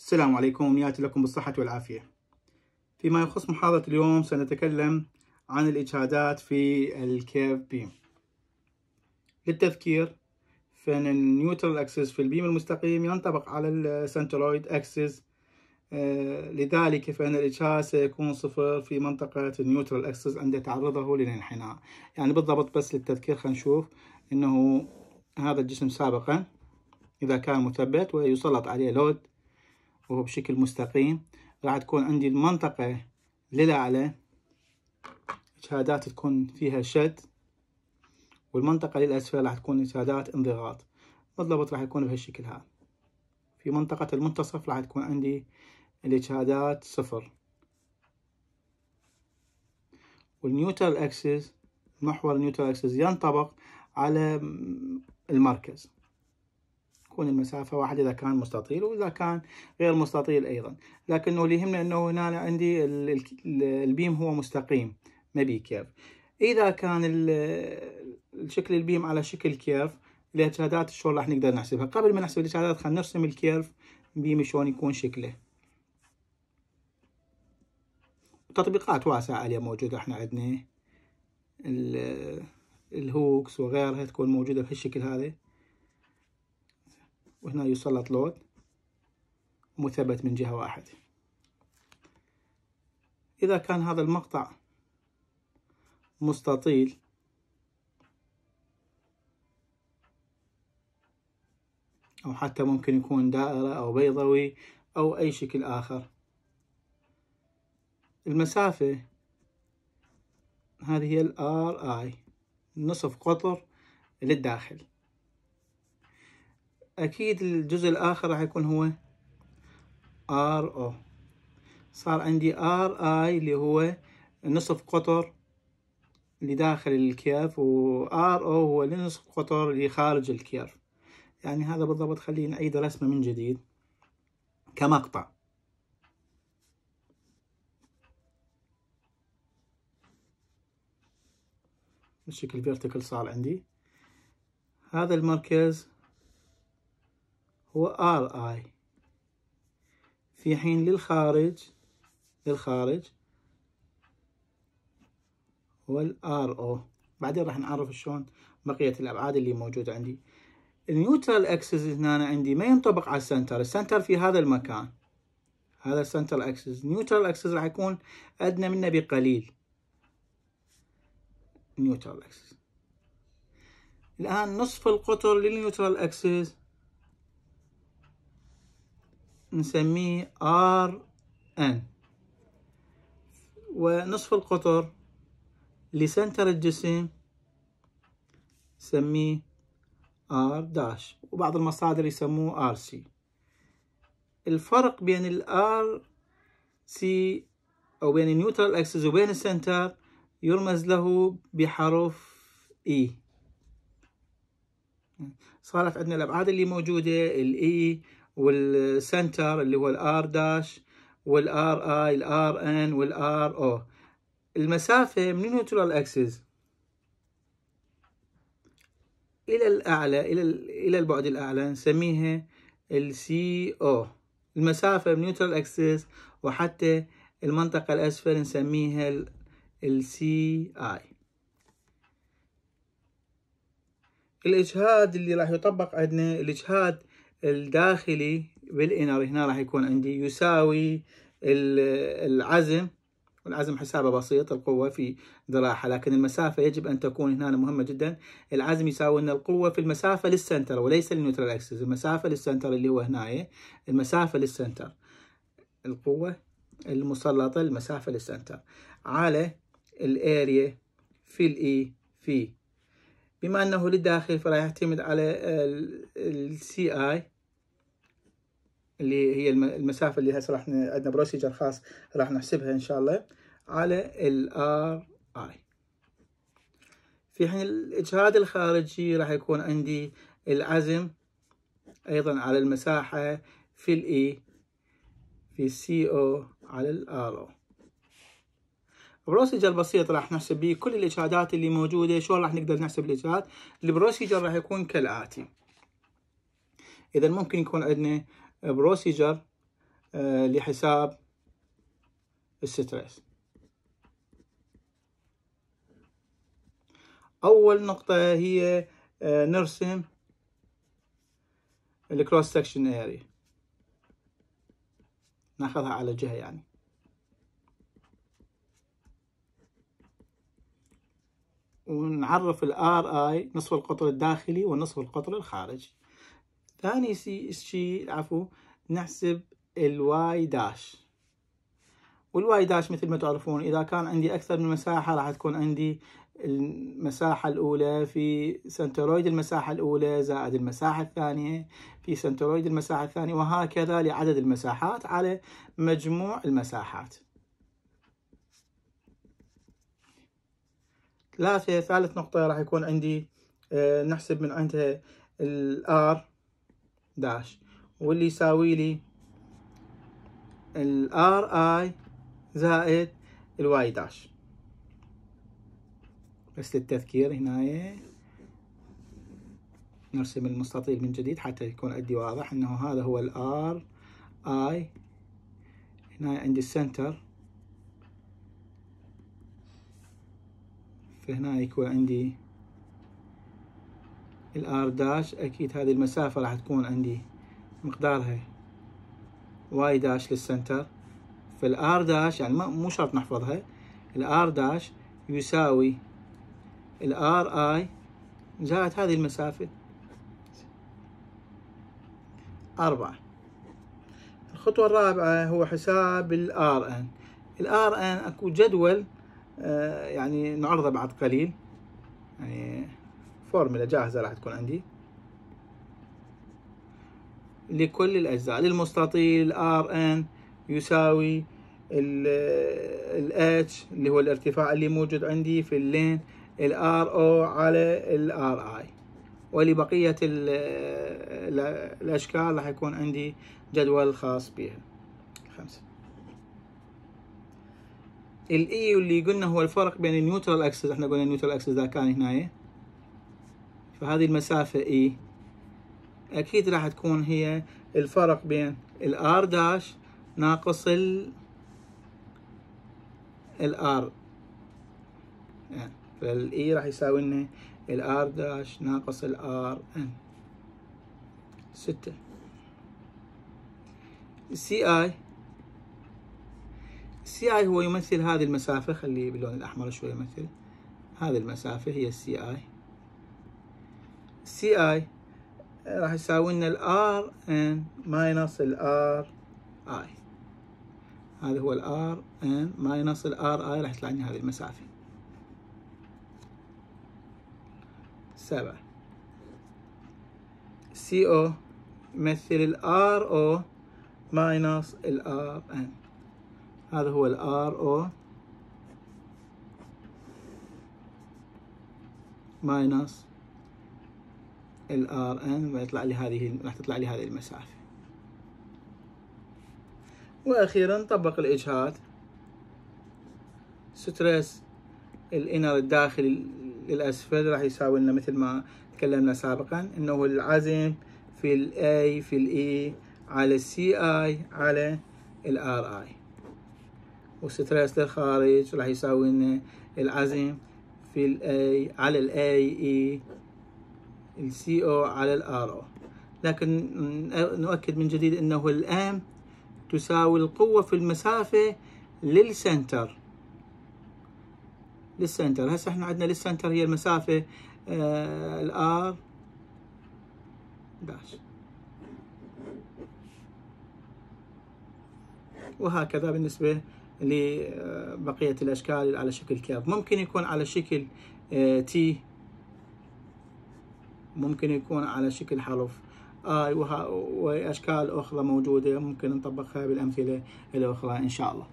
السلام عليكم أمنياتي لكم بالصحة والعافية. فيما يخص محاضرة اليوم سنتكلم عن الإجهادات في ال curved beam للتذكير فإن ال neutral axis في ال beam المستقيم ينطبق على ال centroid axis. آه، لذلك فإن الإجهاد سيكون صفر في منطقة ال neutral أكسس عند تعرضه للانحناء. يعني بالضبط بس للتذكير خلينا نشوف إنه هذا الجسم سابقا إذا كان مثبت ويسلط عليه لود وهو بشكل مستقيم راح تكون عندي المنطقة للأعلى. إجهادات تكون فيها شد والمنطقة للأسفل راح تكون إجهادات انضغاط. بالضبط راح يكون بهالشكل هذا. في منطقة المنتصف راح تكون عندي الإجهادات صفر. وال neutral axis محور ال neutral axis ينطبق على المركز. تكون المسافة واحد إذا كان مستطيل وإذا كان غير مستطيل أيضا. لكنه اللي يهمنا أنه هنا عندي ال beam هو مستقيم ما بي curve. إذا كان الشكل ال beam على شكل curve الإجهادات شلون راح نقدر نحسبها؟ قبل ما نحسب الإجهادات خلينا نرسم ال curved beam شلون يكون شكله. تطبيقات واسعة عليه موجودة إحنا عندنا الهوكس وغيرها تكون موجودة بهالشكل هذا. وهنا يسلط لود مثبت من جهة واحدة إذا كان هذا المقطع مستطيل أو حتى ممكن يكون دائرة أو بيضوي أو أي شكل آخر. المسافة هذه هي ال RI نصف قطر للداخل. أكيد الجزء الآخر راح يكون هو RO. صار عندي RI اللي هو نصف قطر اللي داخل ال curve و RO هو نصف قطر اللي خارج ال curve يعني هذا بالضبط خلينا نعيد رسمة من جديد. كمقطع. بالشكل vertical صار عندي. هذا المركز هو RI في حين للخارج للخارج هو ال RO. بعدين راح نعرف شلون بقية الأبعاد اللي موجودة عندي. ال neutral axis هنا عندي ما ينطبق على ال center ال center في هذا المكان. هذا ال center axis neutral axis راح يكون أدنى منه بقليل. neutral axis الآن نصف القطر لل neutral axis نسميه RN. ونصف القطر ل center الجسم نسميه R dash. وبعض المصادر يسموه RC. الفرق بين ال RC أو بين ال neutral axis وبين ال center يرمز له بحرف e صارت عندنا الأبعاد اللي موجودة ال e وال center اللي هو ال R dash وال RI ال RN وال RO المسافة من ال neutral axis إلى الأعلى إلى إلى البعد الأعلى نسميها ال CO المسافة من neutral axis وحتى المنطقة الأسفل نسميها ال CI الإجهاد اللي راح يطبق عندنا الإجهاد الداخلي بال inner هنا راح يكون عندي يساوي العزم والعزم حسابه بسيط القوة في ذراعها لكن المسافة يجب أن تكون هنا مهمة جدا. العزم يساوي أن القوة في المسافة لل center وليس لل neutral axis. المسافة لل center اللي هو هنا المسافة لل center. القوة المسلطة المسافة لل center. على ال area في ال e في. بما أنه للداخل فراح يعتمد على ال CI اللي هي المسافة اللي هسه راح عندنا procedure خاص راح نحسبها إن شاء الله على ال RI. في حين الإجهاد الخارجي راح يكون عندي العزم أيضا على المساحة في ال e في ال CO على ال RO procedure بسيط راح نحسب به كل الإجهادات اللي موجودة. شلون راح نقدر نحسب الإجهاد؟ ال procedure راح يكون كالآتي. اذا ممكن يكون عندنا procedure آه، لحساب ال stress. أول نقطة هي نرسم ال cross section area ناخذها على جهة يعني. ونعرف ال R i نصف القطر الداخلي ونصف القطر الخارجي. ثاني شيء عفوا نحسب ال y dash. وال y dash مثل ما تعرفون إذا كان عندي أكثر من مساحة راح تكون عندي المساحة الأولى في centroid المساحة الأولى زائد المساحة الثانية في centroid المساحة الثانية وهكذا لعدد المساحات على مجموع المساحات. ثلاثة ثالث نقطة راح يكون عندي آه، نحسب من عندها ال R dash واللي يساوي لي ال R i زائد ال y dash بس للتذكير هنا نرسم المستطيل من جديد حتى يكون عندي واضح إنه هذا هو ال R i. هنا عندي ال center. فهنا يكون عندي ال R dash أكيد هذه المسافة راح تكون عندي مقدارها y dash لل center. فال R dash يعني مو شرط نحفظها. ال R dash يساوي ال R i زائد هذه المسافة أربعة. الخطوة الرابعة هو حساب ال R n. ال R n أكو جدول آه، يعني نعرضه بعد قليل. يعني فورمولا جاهزة راح تكون عندي. لكل الأجزاء للمستطيل R n يساوي ال H اللي هو الارتفاع اللي موجود عندي في ال ln ال R o على ال R i ولبقية الأشكال راح يكون عندي جدول خاص بها. خمسة. ال e اللي قلنا هو الفرق بين ال neutral axis إحنا قلنا ال neutral axis إذا كان هنا فهذه المسافة e أكيد راح تكون هي الفرق بين الار داش ناقص ال الار يعني فالاي راح يساوي لنا ال R dash ناقص ال R n ستة. السي اي السي اي هو يمثل هذه المسافة. خليه باللون الأحمر شوي يمثل. هذه المسافة هي السي اي السي اي راح يساوي لنا ال R n minus ال R i هذا هو ال R n minus ال R i راح يطلع لنا هذه المسافة. سبعة. سي أو يمثل ال R o minus ال R n هذا هو ال R o minus ال R n ويطلع لي هذه راح تطلع لي هذه المسافة. وأخيرا نطبق الاجهاد stress ال inner الداخلي للأسفل راح يساوي لنا مثل ما تكلمنا سابقا إنه العزم في الاي في الاي على السي اي على الار اي والستريس للخارج راح يساوي لنا العزم في الاي على الاي اي السي أو على الار أو لكن نؤكد من جديد إنه الام تساوي القوة في المسافة للسنتر للسنتر هسه إحنا عندنا للسنتر هي المسافة آه الار داش وهكذا بالنسبة لبقية الأشكال على شكل curve. ممكن يكون على شكل آه T ممكن يكون على شكل حرف I وأشكال أخرى موجودة ممكن نطبقها بالأمثلة الأخرى إن شاء الله.